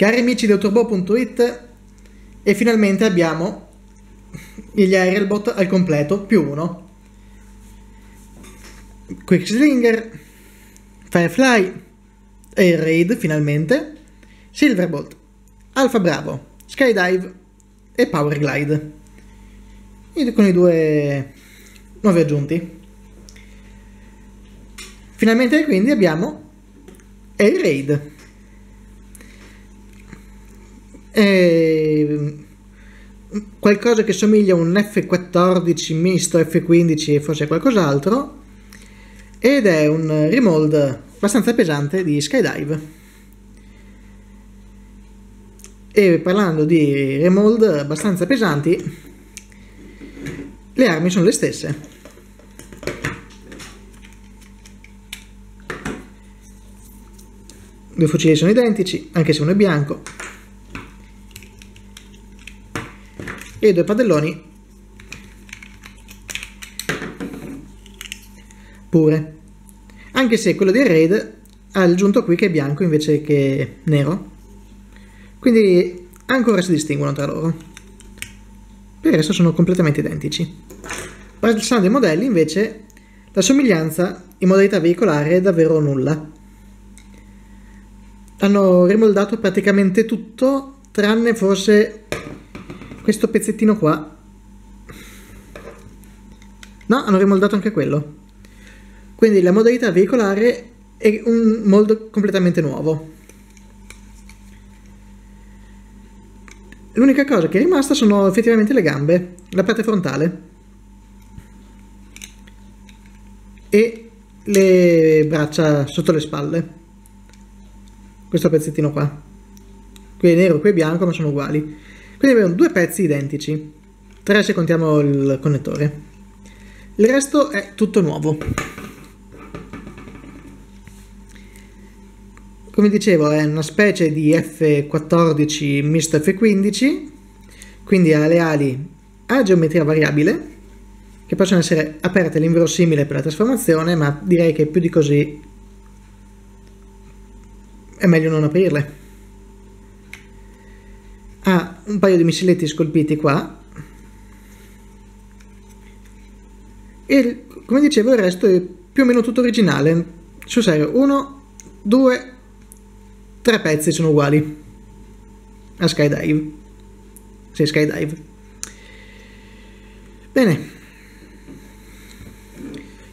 Cari amici di Autobo.it e finalmente abbiamo gli Aerialbot al completo, più uno. Quickslinger, Firefly, Air Raid finalmente, Silverbolt, Alpha Bravo, Skydive e Powerglide. E con i due nuovi aggiunti. Finalmente quindi abbiamo Air Raid. È qualcosa che somiglia a un F14 misto F15 e forse qualcos'altro ed è un remold abbastanza pesante di Skydive. E parlando di remold abbastanza pesanti, le armi sono le stesse. Due fucili sono identici, anche se uno è bianco. E due padelloni pure. Anche se quello di Raid ha aggiunto qui che è bianco invece che nero. Quindi ancora si distinguono tra loro. Per il resto sono completamente identici. Passando ai modelli invece la somiglianza in modalità veicolare è davvero nulla hanno rimoldato praticamente tutto tranne forse questo pezzettino qua. No hanno rimoldato anche quello. Quindi la modalità veicolare è un moldo completamente nuovo. L'unica cosa che è rimasta sono effettivamente le gambe la parte frontale. E le braccia sotto le spalle. Questo pezzettino qua. Qui è nero, qui è bianco, ma sono uguali. Quindi abbiamo due pezzi identici, tre se contiamo il connettore. Il resto è tutto nuovo. Come dicevo è una specie di F14 misto F15, quindi ha le ali a geometria variabile, che possono essere aperte all'inverosimile per la trasformazione, ma direi che più di così è meglio non aprirle. Ha un paio di missiletti scolpiti qua. E come dicevo il resto è più o meno tutto originale. Sul serio, uno, due, tre pezzi sono uguali a Skydive. Sì, Skydive. Bene.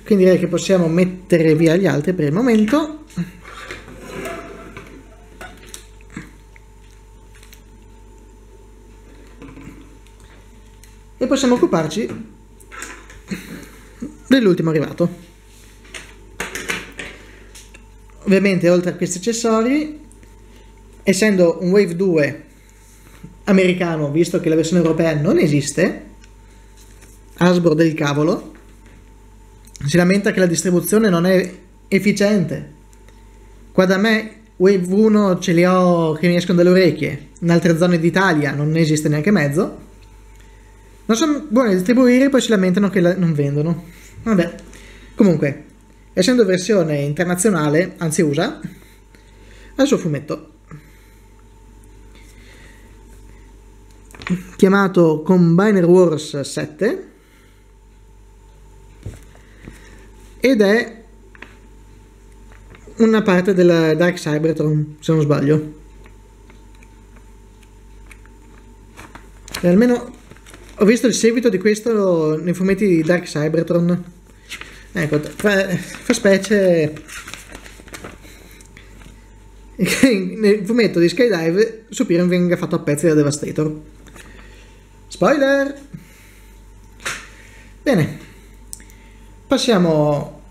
Quindi direi che possiamo mettere via gli altri per il momento. E possiamo occuparci dell'ultimo arrivato. Ovviamente oltre a questi accessori, essendo un Wave 2 americano, visto che la versione europea non esiste, Hasbro del cavolo, si lamenta che la distribuzione non è efficiente. Qua da me Wave 1 ce li ho che mi escono dalle orecchie, in altre zone d'Italia non esiste neanche mezzo, non sono buoni a distribuire, poi si lamentano che la non vendono. Vabbè. Comunque, essendo versione internazionale, anzi USA, ha il suo fumetto. Chiamato Combiner Wars 7. Ed è una parte del Dark Cybertron, se non sbaglio. E almeno ho visto il seguito di questo nei fumetti di Dark Cybertron. Ecco, fa, fa specie... Nel fumetto di Skydive Supiron venga fatto a pezzi da Devastator. Spoiler! Bene. Passiamo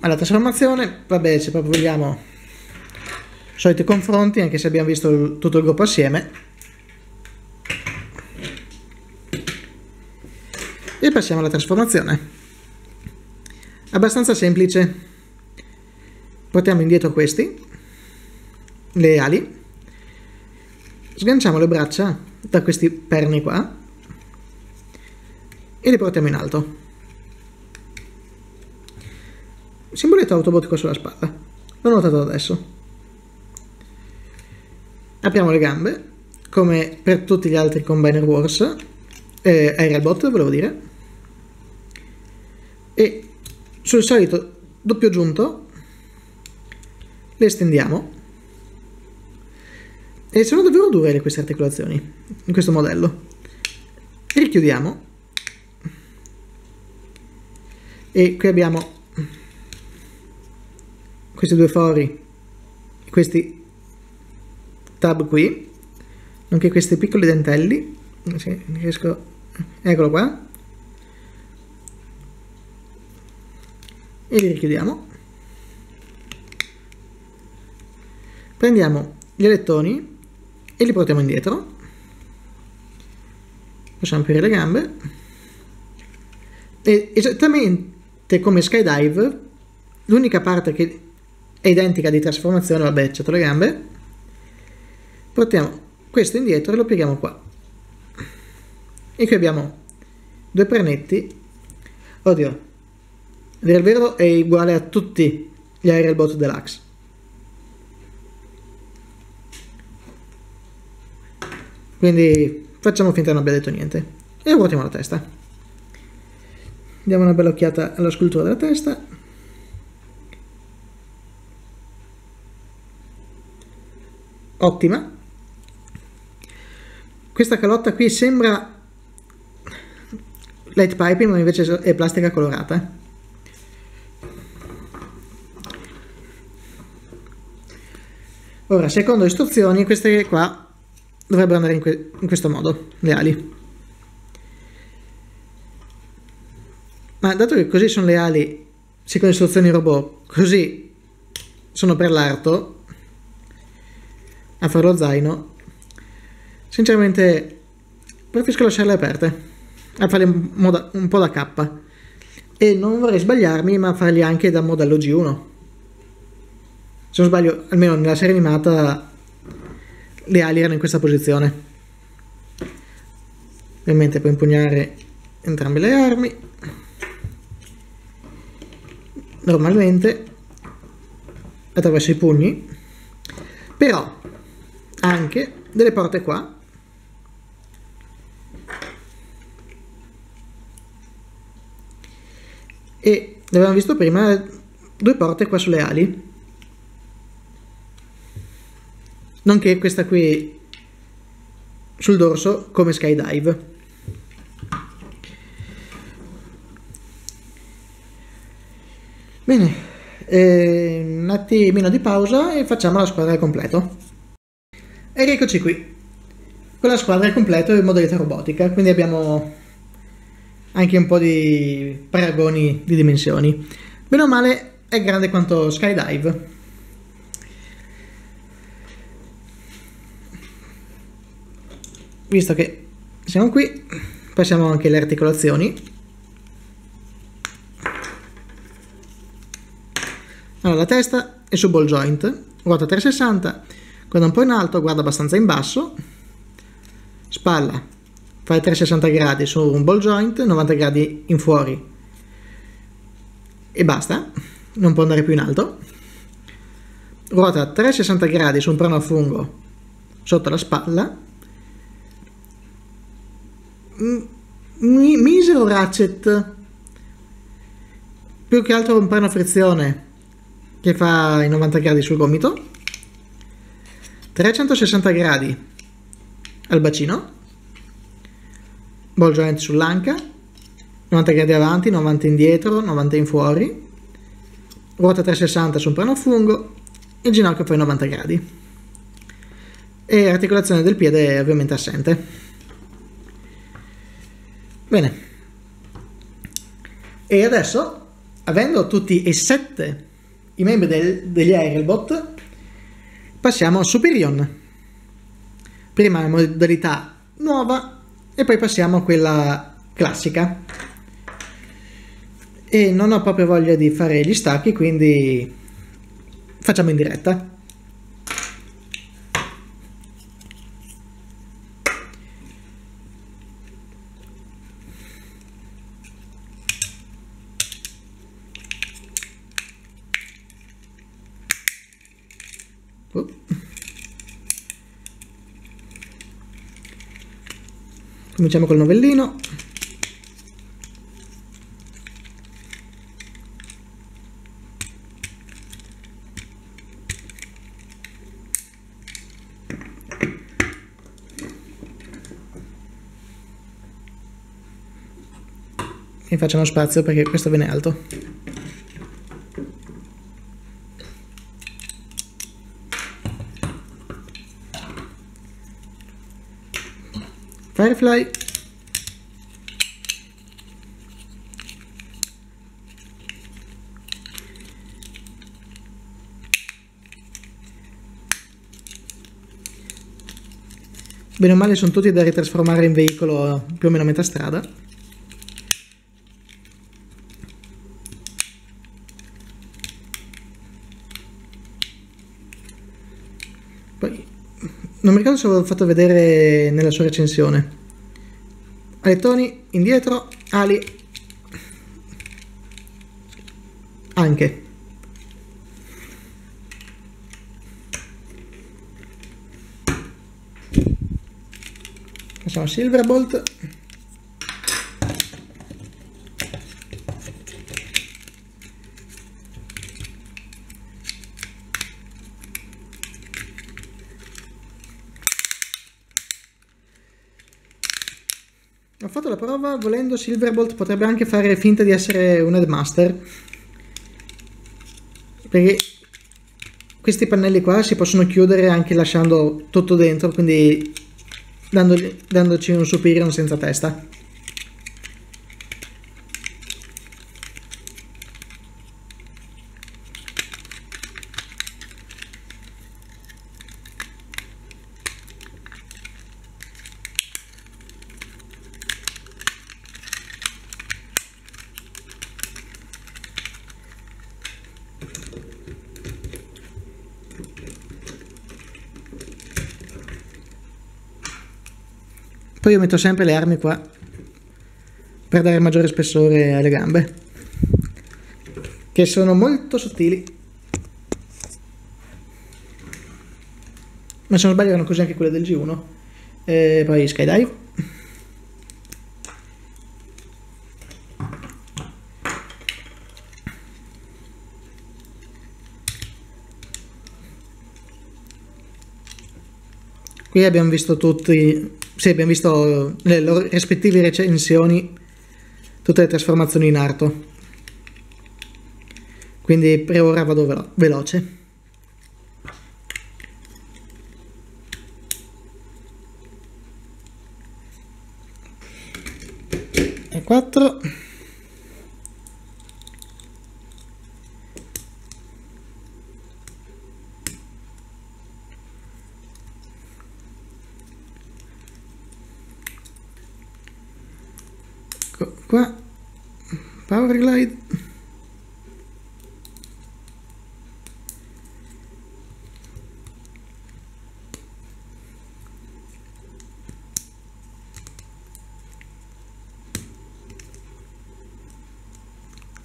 alla trasformazione. Vabbè, se proprio vogliamo soliti confronti, anche se abbiamo visto tutto il gruppo assieme. E passiamo alla trasformazione. Abbastanza semplice. Portiamo indietro questi, le ali, sganciamo le braccia da questi perni qua e le portiamo in alto. Simboletto autobotico sulla spalla. L'ho notato adesso. apriamo le gambe, come per tutti gli altri Combiner Wars, eh, Aerialbot volevo dire, e sul solito doppio giunto le stendiamo e sono davvero dure queste articolazioni in questo modello. Richiudiamo. E qui abbiamo questi due fori, questi tab qui, nonché questi piccoli dentelli, se riesco, eccolo qua, e li richiudiamo. Prendiamo gli alettoni e li portiamo indietro, facciamo aprire le gambe, e esattamente come Skydive, l'unica parte che è identica di trasformazione, vabbè, eccetto le gambe, portiamo questo indietro e lo pieghiamo qua. E qui abbiamo due pernetti, oddio, il vero è uguale a tutti gli Aerial Bot Deluxe. Quindi facciamo finta non abbia detto niente. E ruotiamo la testa. Diamo una bella occhiata alla scultura della testa. ottima. Questa calotta qui sembra light piping ma invece è plastica colorata. Ora, secondo le istruzioni, queste qua dovrebbero andare in, que in questo modo, le ali. Ma dato che così sono le ali, secondo le istruzioni robot, così sono per l'arto, a fare lo zaino, sinceramente preferisco lasciarle aperte, a farle un, un po' da K. E non vorrei sbagliarmi, ma farli anche da modello G1. Se non sbaglio, almeno nella serie animata le ali erano in questa posizione. Ovviamente puoi impugnare entrambe le armi. Normalmente attraverso i pugni. Però anche delle porte qua e l'abbiamo visto prima due porte qua sulle ali nonché questa qui sul dorso come skydive bene eh, un attimino di pausa e facciamo la squadra al completo e rieccoci qui, con la squadra al completo in modalità robotica, quindi abbiamo anche un po' di paragoni di dimensioni. Bene male è grande quanto Skydive. Visto che siamo qui, passiamo anche alle articolazioni. Allora, la testa è su ball joint, ruota 360, guarda un po' in alto, guarda abbastanza in basso, spalla, fai 360 gradi su un ball joint, 90 gradi in fuori e basta, non può andare più in alto. Ruota 360 gradi su un prano a fungo sotto la spalla. Misero ratchet, più che altro un prano a frizione che fa i 90 gradi sul gomito. 360 gradi al bacino, ball joint sull'anca, 90 gradi avanti, 90 indietro, 90 in fuori, ruota 360 su un prano a fungo e ginocchio poi 90 gradi. E articolazione del piede ovviamente assente. Bene. E adesso, avendo tutti e sette i membri del, degli Aerialbot, passiamo a Superion. Prima la modalità nuova e poi passiamo a quella classica. E non ho proprio voglia di fare gli stacchi, quindi facciamo in diretta. Cominciamo col novellino. E facciamo spazio perché questo viene alto. Firefly. Bene o male sono tutti da ritrasformare in veicolo più o meno a metà strada. Poi se avevo fatto vedere nella sua recensione. Alettoni, indietro, ali. Anche. Facciamo Silverbolt. Ho fatto la prova, volendo Silverbolt potrebbe anche fare finta di essere un headmaster. Perché questi pannelli qua si possono chiudere anche lasciando tutto dentro, quindi dandogli, dandoci un Superior senza testa. Poi io metto sempre le armi qua per dare maggiore spessore alle gambe, che sono molto sottili. Ma se non sbaglio erano così anche quelle del G1. E poi skydive. Qui abbiamo visto tutti, sì, abbiamo visto le loro rispettive recensioni, tutte le trasformazioni in arto. Quindi per ora vado velo veloce. E 4. qua power glide.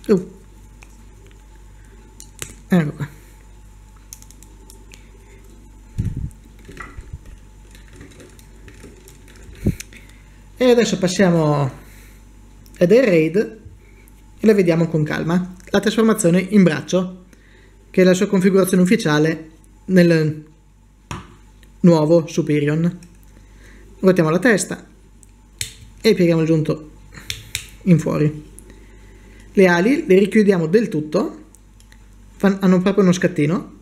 Uh. ecco qua. E adesso passiamo ed è raid e la vediamo con calma. La trasformazione in braccio, che è la sua configurazione ufficiale nel nuovo Superion. Ruotiamo la testa e pieghiamo il giunto in fuori. Le ali le richiudiamo del tutto, hanno proprio uno scattino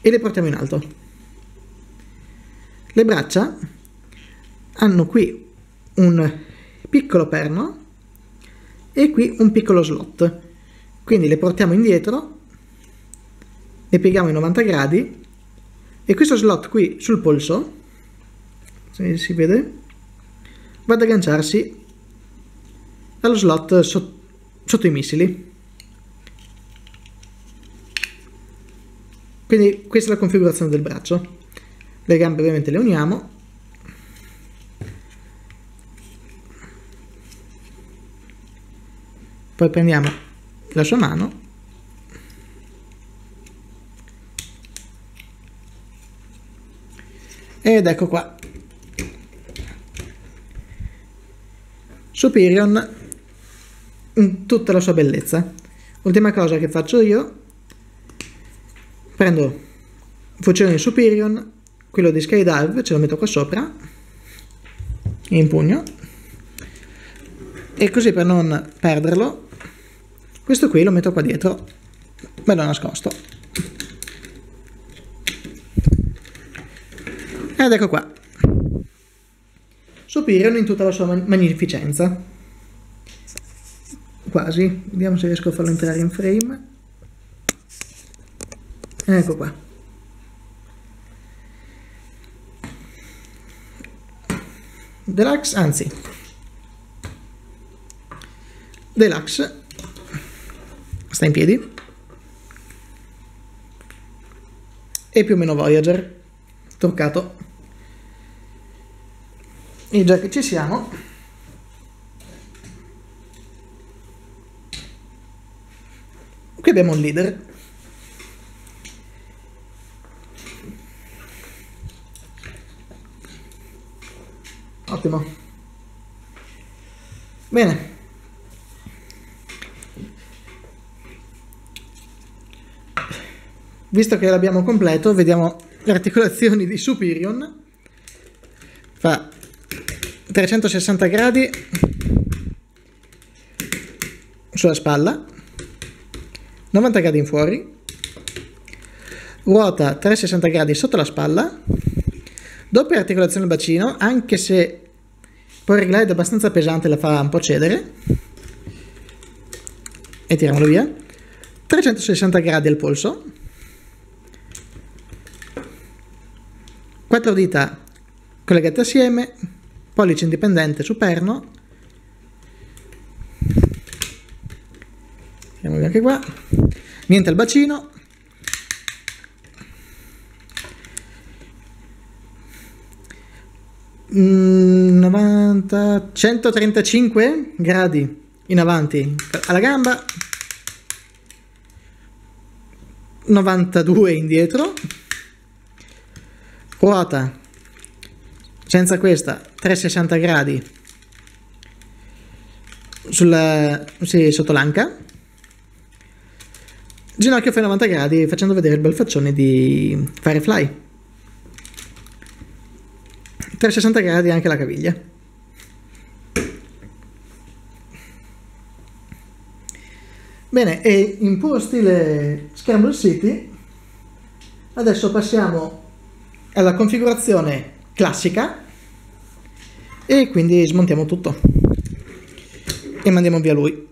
e le portiamo in alto. Le braccia hanno qui un piccolo perno e qui un piccolo slot. Quindi le portiamo indietro, le pieghiamo in 90 gradi e questo slot qui sul polso, se si vede, va ad agganciarsi allo slot so sotto i missili. Quindi questa è la configurazione del braccio. Le gambe ovviamente le uniamo poi prendiamo la sua mano. Ed ecco qua. Superior in tutta la sua bellezza. Ultima cosa che faccio io, prendo fucile Superior, quello di Skydive, ce lo metto qua sopra, in pugno, e così per non perderlo, questo qui lo metto qua dietro, bello nascosto. Ed ecco qua. Superior in tutta la sua magnificenza quasi, vediamo se riesco a farlo entrare in frame. Ecco qua. Deluxe, anzi, Deluxe sta in piedi e più o meno Voyager toccato e già che ci siamo Qui abbiamo un leader. Ottimo. Bene. Visto che l'abbiamo completo, vediamo le articolazioni di Superion. Fa 360 gradi sulla spalla 90 gradi in fuori, ruota 360 gradi sotto la spalla, doppia articolazione del bacino, anche se poi il glide è abbastanza pesante la fa un po' cedere, e tiriamolo via, 360 gradi al polso, 4 dita collegate assieme, pollice indipendente su perno, Andiamo anche qua. Niente al bacino. Mm, 90, 135 gradi in avanti alla gamba, 92 indietro, ruota senza questa 360 gradi sulla, sì, sotto l'anca Ginocchio fai 90 gradi facendo vedere il bel faccione di Firefly. 360 gradi anche la caviglia. Bene, e in puro stile Scramble City, adesso passiamo alla configurazione classica e quindi smontiamo tutto e mandiamo via lui.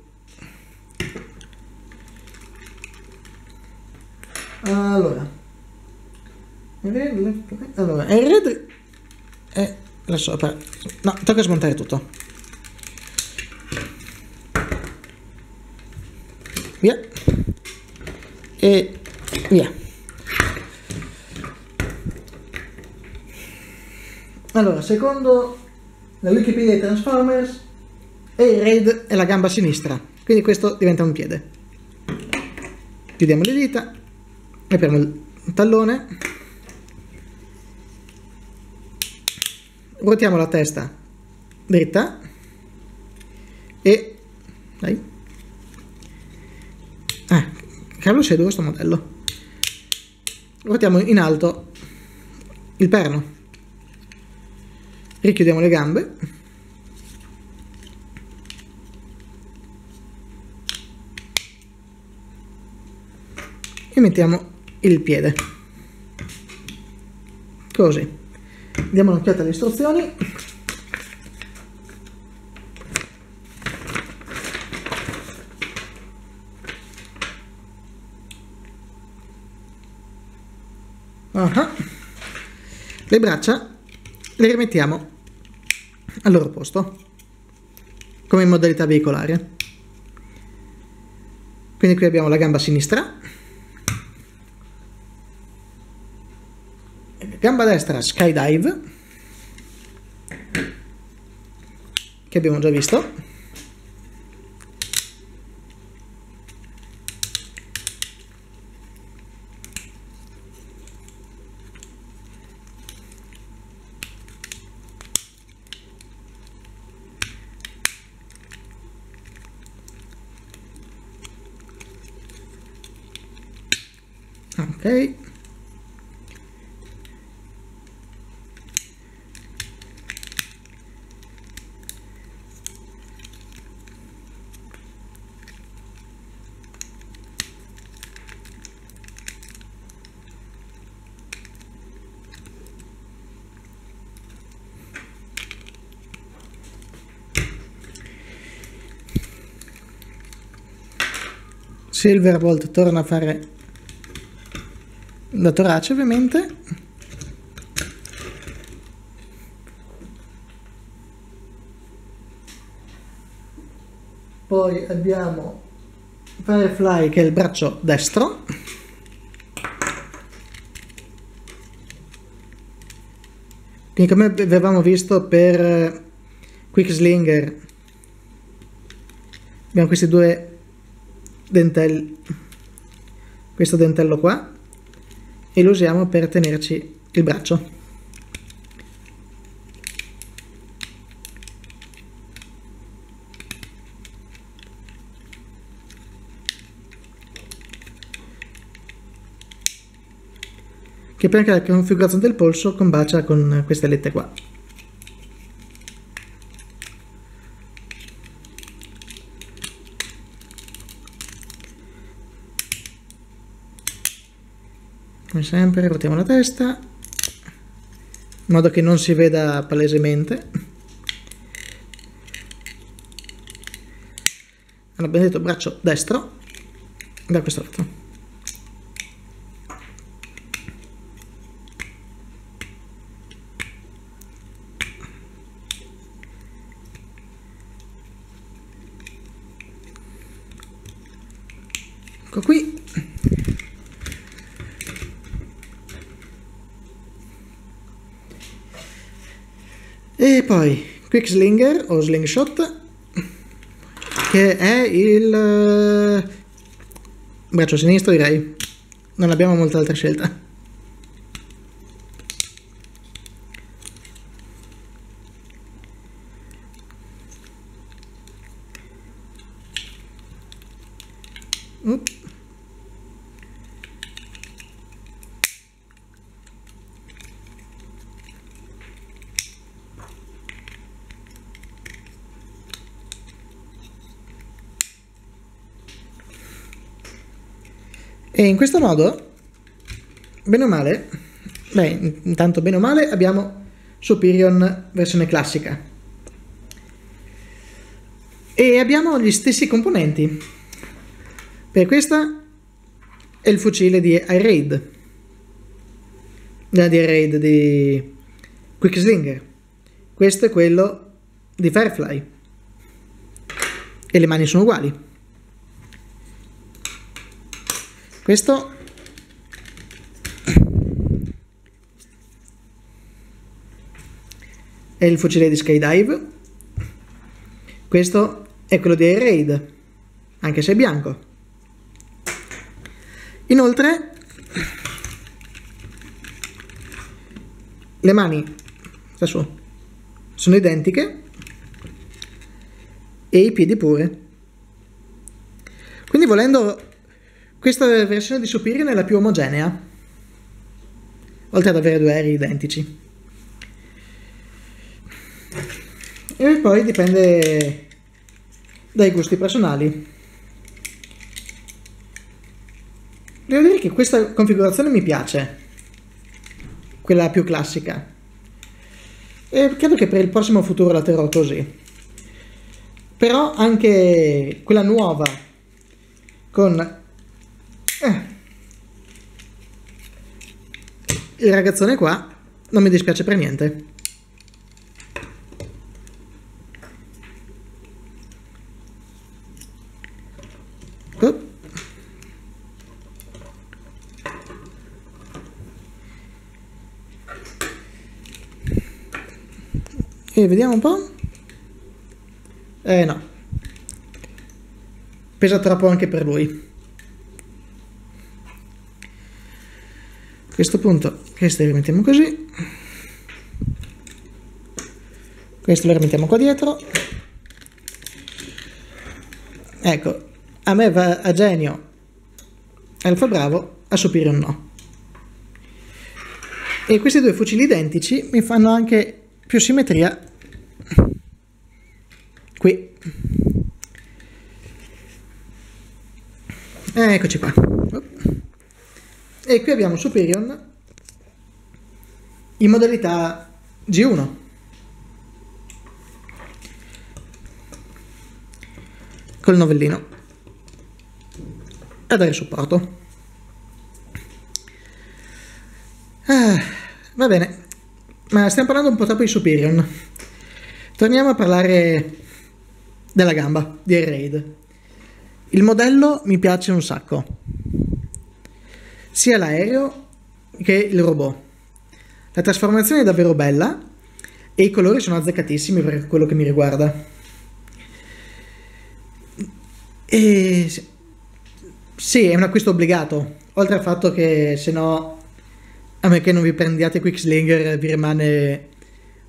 Allora, allora, il red è là sopra. No, tocca smontare tutto. Via. E via. Allora, secondo la Wikipedia dei Transformers, raid è la gamba sinistra, quindi questo diventa un piede. Chiudiamo le dita apriamo il tallone ruotiamo la testa dritta e dai. Ah, cavolo c'è questo modello. Ruotiamo in alto il perno richiudiamo le gambe e mettiamo il piede. Così. Diamo un'occhiata alle istruzioni. Uh -huh. Le braccia le rimettiamo al loro posto, come in modalità veicolare. Quindi qui abbiamo la gamba sinistra Gamba destra skydive, che abbiamo già visto. Ok. Silverbolt torna a fare da torace ovviamente. Poi abbiamo Firefly che è il braccio destro. Quindi come avevamo visto per Quickslinger abbiamo questi due dentelli questo dentello qua e lo usiamo per tenerci il braccio. Che poi anche la configurazione del polso combacia con queste alette qua come sempre ruotiamo la testa in modo che non si veda palesemente. Allora abbiamo detto braccio destro da questo lato. Ecco qui E poi Quick Slinger o Slingshot, che è il eh, braccio sinistro direi. Non abbiamo molta altra scelta. E in questo modo, bene o male, beh, intanto bene o male abbiamo Superion versione classica. E abbiamo gli stessi componenti. Per questa è il fucile di iRaid. Di iRaid di Quickslinger. Questo è quello di Firefly. E le mani sono uguali. Questo è il fucile di Skydive. Questo è quello di Air Raid, anche se è bianco. Inoltre, le mani adesso, sono identiche e i piedi pure. Quindi volendo questa versione di Superior è la più omogenea, oltre ad avere due aerei identici. E poi dipende dai gusti personali. Devo dire che questa configurazione mi piace, quella più classica. E credo che per il prossimo futuro la terrò così. Però anche quella nuova, con eh. Il ragazzone qua non mi dispiace per niente. Oh. E vediamo un po'. Eh no. Pesa troppo anche per lui. Questo punto questo lo rimettiamo così questo lo rimettiamo qua dietro ecco a me va a genio Alfa Bravo a Superior no E questi due fucili identici mi fanno anche più simmetria qui. Eccoci qua. E qui abbiamo Superion in modalità G1. Col novellino. A dare supporto. Ah, va bene, ma stiamo parlando un po' troppo di Superion. Torniamo a parlare della gamba di Raid. Il modello mi piace un sacco, sia l'aereo che il robot. La trasformazione è davvero bella e i colori sono azzeccatissimi per quello che mi riguarda. E sì, è un acquisto obbligato, oltre al fatto che se no, a meno che non vi prendiate Quickslinger, vi rimane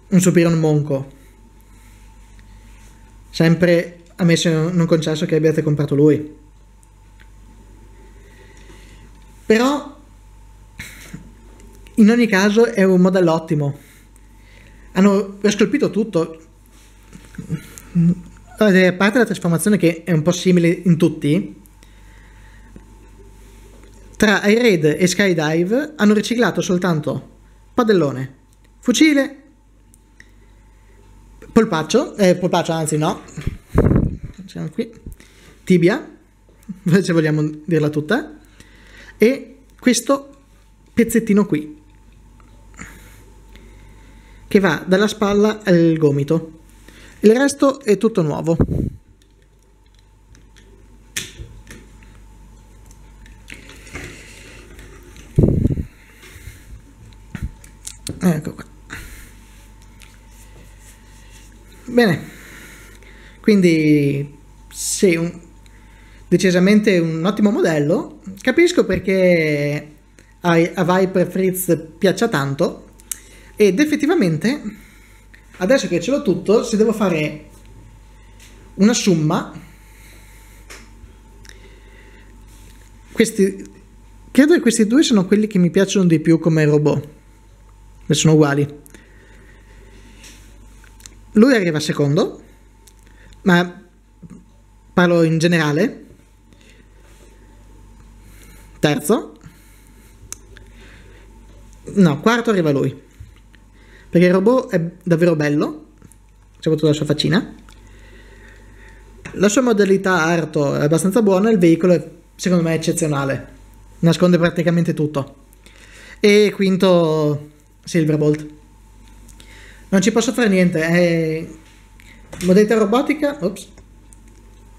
un Superior Monco. Sempre a me non concesso che abbiate comprato lui. Però in ogni caso è un modello ottimo. Hanno scolpito tutto. A parte la trasformazione che è un po' simile in tutti, tra Air e Skydive hanno riciclato soltanto padellone, fucile, polpaccio, eh, polpaccio anzi no, siamo qui, tibia, se vogliamo dirla tutta, e questo pezzettino qui, che va dalla spalla al gomito. Il resto è tutto nuovo. Ecco qua. Bene, quindi sì, un, decisamente un ottimo modello. Capisco perché a, a Viper Fritz piaccia tanto ed effettivamente adesso che ce l'ho tutto, se devo fare una somma, questi, credo che questi due sono quelli che mi piacciono di più come robot, sono uguali. Lui arriva secondo, ma parlo in generale. Terzo. No, quarto arriva lui. Perché il robot è davvero bello, soprattutto la sua faccina. La sua modalità arto è abbastanza buona, il veicolo è secondo me eccezionale. Nasconde praticamente tutto. E quinto Silverbolt. Non ci posso fare niente, è modalità robotica, ops,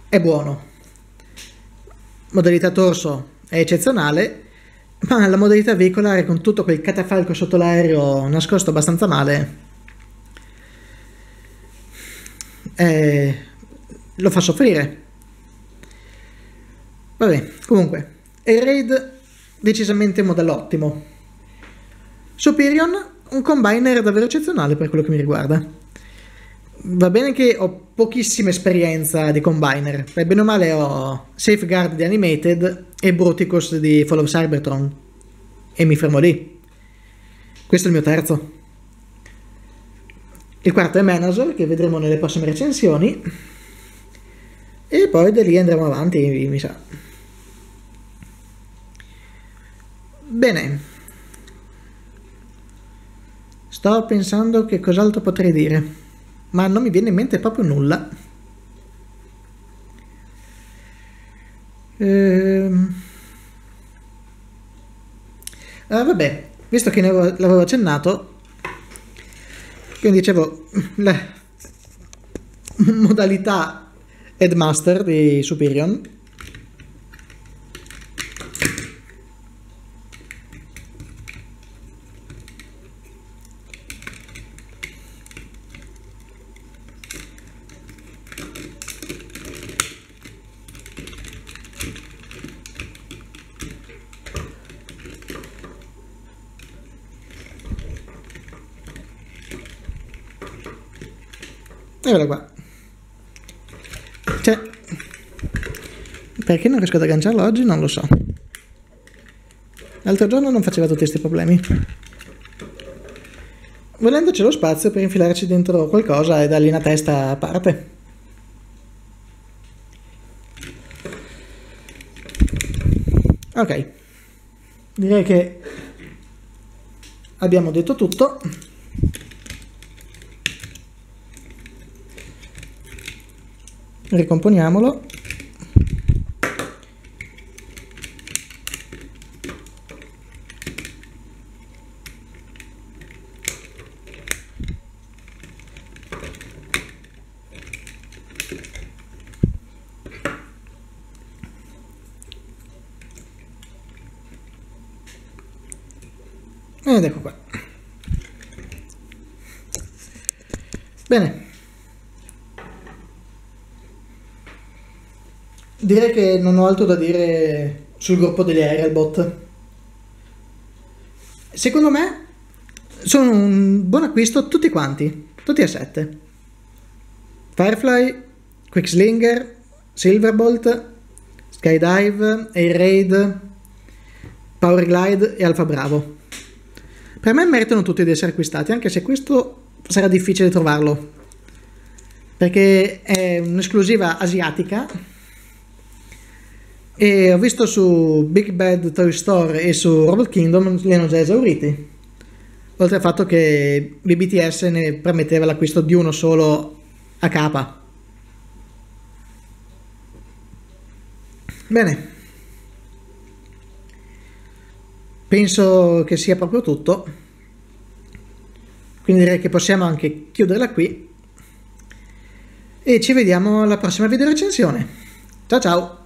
è buono. Modalità torso è eccezionale, ma la modalità veicolare con tutto quel catafalco sotto l'aereo nascosto abbastanza male eh, lo fa soffrire. Vabbè, comunque, il Raid decisamente un modello ottimo. Superion, un combiner davvero eccezionale per quello che mi riguarda va bene che ho pochissima esperienza di combiner, per bene o male ho Safeguard di Animated e Bruticus di Fall of Cybertron e mi fermo lì. Questo è il mio terzo. Il quarto è Manazor che vedremo nelle prossime recensioni e poi da lì andremo avanti, mi sa. Bene. Sto pensando che cos'altro potrei dire ma non mi viene in mente proprio nulla. Ehm... Ah, vabbè, visto che l'avevo accennato, quindi dicevo, la modalità Headmaster di Superion perché non riesco ad agganciarlo oggi? Non lo so. L'altro giorno non faceva tutti questi problemi. volendo c'è lo spazio per infilarci dentro qualcosa e dargli una testa a parte. Ok, direi che abbiamo detto tutto. Ricomponiamolo. Ed ecco qua. Bene. Direi che non ho altro da dire sul gruppo degli Aerialbot. Secondo me sono un buon acquisto tutti quanti, tutti a 7. Firefly, Quickslinger, Silverbolt, Skydive, Air Raid, Powerglide e Alpha Bravo. Per me meritano tutti di essere acquistati, anche se questo sarà difficile trovarlo. Perché è un'esclusiva asiatica. E ho visto su Big Bad Toy Store e su Robot Kingdom li hanno già esauriti. Oltre al fatto che BBTS ne permetteva l'acquisto di uno solo a capa. Bene. Penso che sia proprio tutto. Quindi direi che possiamo anche chiuderla qui. E ci vediamo alla prossima video recensione. Ciao ciao